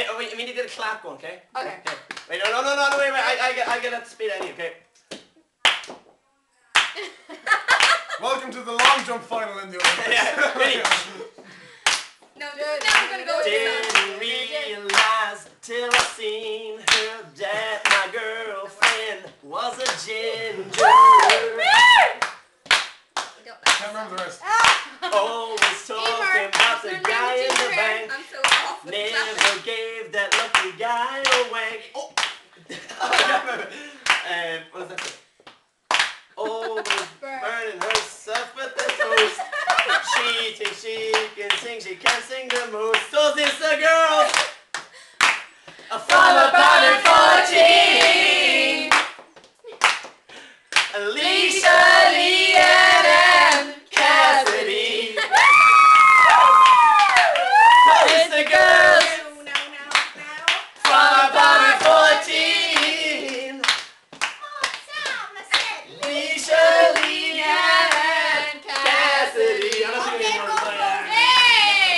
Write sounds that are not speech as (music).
Hey, oh, wait, we need to get a clap going, okay? Okay. okay. Wait, no, no, no, no, no, wait, wait. I, I get, I get at the speed I need, okay? (laughs) Welcome to the long jump final in the Olympics. Yeah, ready? (laughs) No, now I'm gonna go with this song. Didn't realize till I seen her that my girlfriend was a ginger. (laughs) Can't remember the rest. Ah! Always talking Never gave that lucky guy away. Oh! and (laughs) um, what was that? Called? Oh, Burn. burning herself with the toast. she thinks she can sing, she can't sing the most. So this a girl. A from about 14. Alicia.